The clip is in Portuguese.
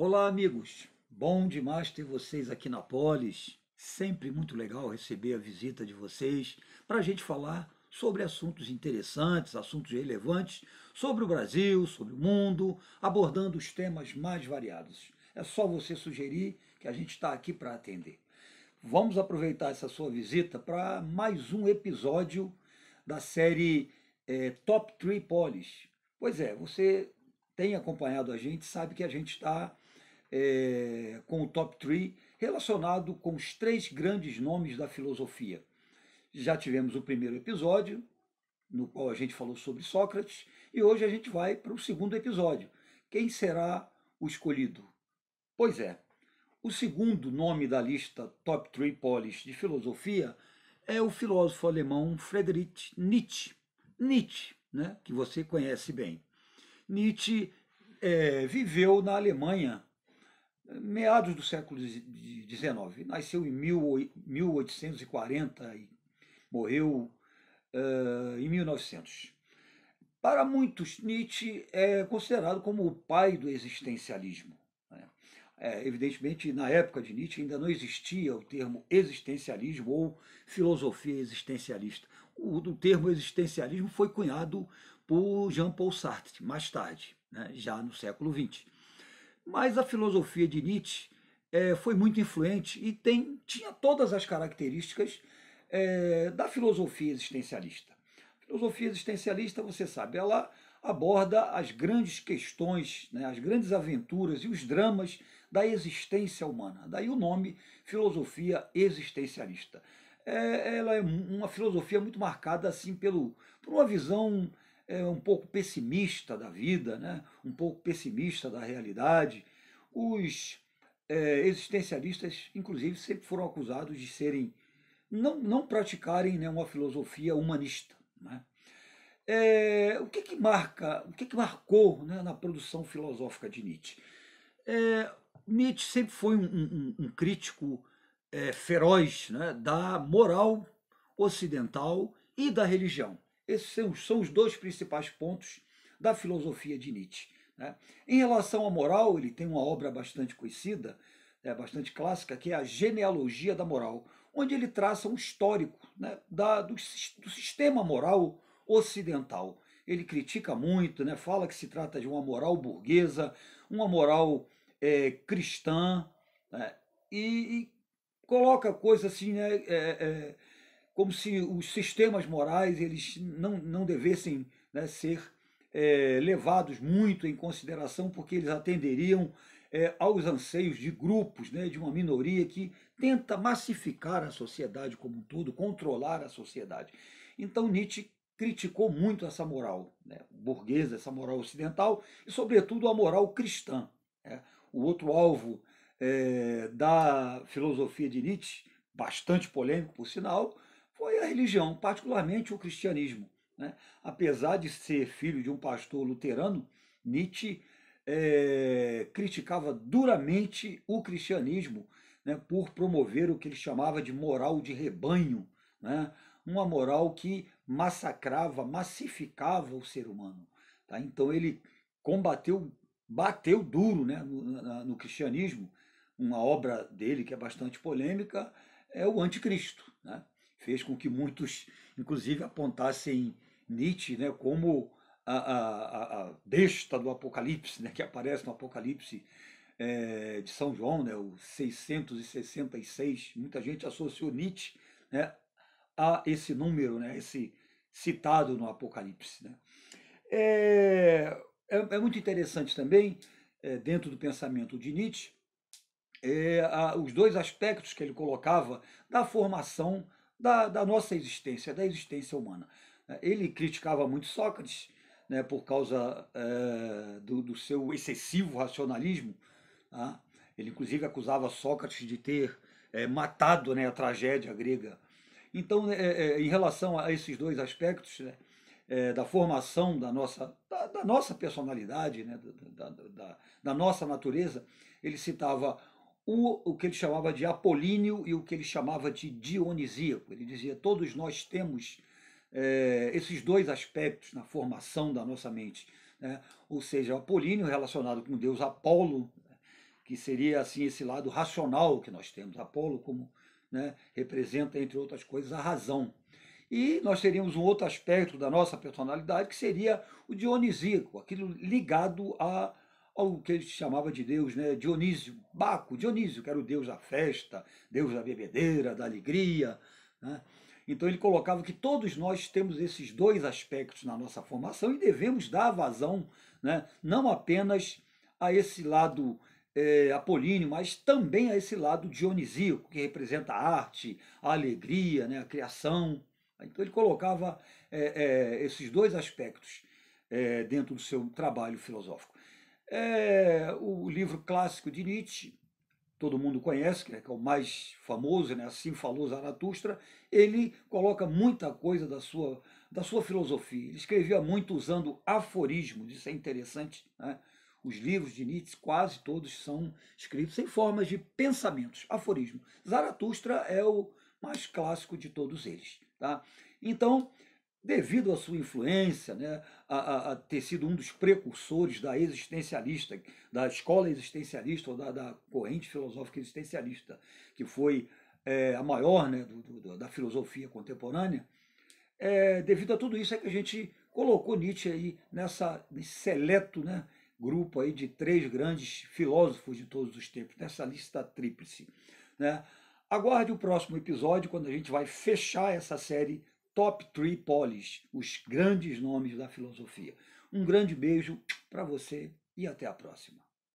Olá, amigos. Bom demais ter vocês aqui na Polis. Sempre muito legal receber a visita de vocês para a gente falar sobre assuntos interessantes, assuntos relevantes sobre o Brasil, sobre o mundo, abordando os temas mais variados. É só você sugerir que a gente está aqui para atender. Vamos aproveitar essa sua visita para mais um episódio da série é, Top 3 Polis. Pois é, você tem acompanhado a gente, sabe que a gente está é, com o top 3 relacionado com os três grandes nomes da filosofia. Já tivemos o primeiro episódio, no qual a gente falou sobre Sócrates, e hoje a gente vai para o segundo episódio. Quem será o escolhido? Pois é, o segundo nome da lista Top 3 Polis de filosofia é o filósofo alemão Friedrich Nietzsche. Nietzsche, né, que você conhece bem. Nietzsche é, viveu na Alemanha meados do século XIX. Nasceu em 1840 e morreu uh, em 1900. Para muitos, Nietzsche é considerado como o pai do existencialismo. Né? É, evidentemente, na época de Nietzsche ainda não existia o termo existencialismo ou filosofia existencialista. O, o termo existencialismo foi cunhado por Jean-Paul Sartre mais tarde, né? já no século XX. Mas a filosofia de Nietzsche é, foi muito influente e tem, tinha todas as características é, da filosofia existencialista. A filosofia existencialista, você sabe, ela aborda as grandes questões, né, as grandes aventuras e os dramas da existência humana. Daí o nome filosofia existencialista. É, ela é uma filosofia muito marcada assim pelo, por uma visão é, um pouco pessimista da vida, né? um pouco pessimista da realidade. Os é, existencialistas, inclusive, sempre foram acusados de serem não, não praticarem né, uma filosofia humanista. Né? É, o que, que marca, o que, que marcou né, na produção filosófica de Nietzsche? É, Nietzsche sempre foi um, um, um crítico é, feroz né, da moral ocidental e da religião. Esses são, são os dois principais pontos da filosofia de Nietzsche. Né? Em relação à moral, ele tem uma obra bastante conhecida, é, bastante clássica, que é a Genealogia da Moral, onde ele traça um histórico né, da, do, do, sistema moral ocidental. Ele critica muito, né, fala que se trata de uma moral burguesa, uma moral é, cristã, né, e, e, coloca coisas assim, né, é, é como se os sistemas morais eles não, não devessem né, ser é, levados muito em consideração, porque eles atenderiam é, aos anseios de grupos, né, de uma minoria que tenta massificar a sociedade como um todo, controlar a sociedade. Então Nietzsche criticou muito essa moral né, burguesa, essa moral ocidental e, sobretudo, a moral cristã. Né. O outro alvo é, da filosofia de Nietzsche, bastante polêmico, por sinal, foi a religião, particularmente o cristianismo. Né? Apesar de ser filho de um pastor luterano, Nietzsche é, criticava duramente o cristianismo né, por promover o que ele chamava de moral de rebanho, né? uma moral que massacrava, massificava o ser humano. Tá? Então ele combateu, bateu duro né, no, no cristianismo. Uma obra dele que é bastante polêmica é o Anticristo. Né? Fez com que muitos, inclusive, apontassem Nietzsche né, como a, a, a besta do Apocalipse, né, que aparece no Apocalipse é, de São João, né, o 666. Muita gente associou Nietzsche né, a esse número, né, esse citado no Apocalipse. Né. É, é, é muito interessante também, é, dentro do pensamento de Nietzsche, é, a, os dois aspectos que ele colocava da formação da, da nossa existência, da existência humana. Ele criticava muito Sócrates né, por causa é, do, do, seu excessivo racionalismo. Tá? Ele, inclusive, acusava Sócrates de ter é, matado né, a tragédia grega. Então, é, em relação a esses dois aspectos, né, da formação da nossa, da, da nossa personalidade, né, da, da, da nossa natureza, ele citava o, o que ele chamava de apolíneo e o que ele chamava de dionisíaco. Ele dizia: todos nós temos é, esses dois aspectos na formação da nossa mente. Né? Ou seja, apolíneo relacionado com deus Apolo, que seria assim esse lado racional que nós temos. Apolo como né, representa, entre outras coisas, a razão. E nós teríamos um outro aspecto da nossa personalidade, que seria o dionisíaco, aquilo ligado a, ao que ele chamava de Deus, né? Dionísio, Baco, Dionísio, que era o Deus da festa, Deus da bebedeira, da alegria. Né? Então ele colocava que todos nós temos esses dois aspectos na nossa formação e devemos dar vazão, né? não apenas a esse lado é, apolíneo, mas também a esse lado dionisíaco, que representa a arte, a alegria, né? a criação. Então ele colocava é, é, esses dois aspectos dentro do seu trabalho filosófico. É, o livro clássico de Nietzsche, todo mundo conhece, que é, é o mais famoso, né? assim falou Zaratustra, ele coloca muita coisa da sua, da sua filosofia. Ele escrevia muito usando aforismos, isso é interessante. Né? Os livros de Nietzsche, quase todos, são escritos em formas de pensamentos, aforismo. Zaratustra é o mais clássico de todos eles. Tá? Então, devido à sua influência, né, a, a, a, ter sido um dos precursores da existencialista, da escola existencialista ou da, da corrente filosófica existencialista, que foi é, a maior né, do, do, da filosofia contemporânea, é, devido a tudo isso é que a gente colocou Nietzsche aí nessa, nesse seleto né, grupo aí de três grandes filósofos de todos os tempos, nessa lista tríplice. Né? Aguarde o próximo episódio, quando a gente vai fechar essa série Top 3 Polis, os grandes nomes da filosofia. Um grande beijo para você e até a próxima.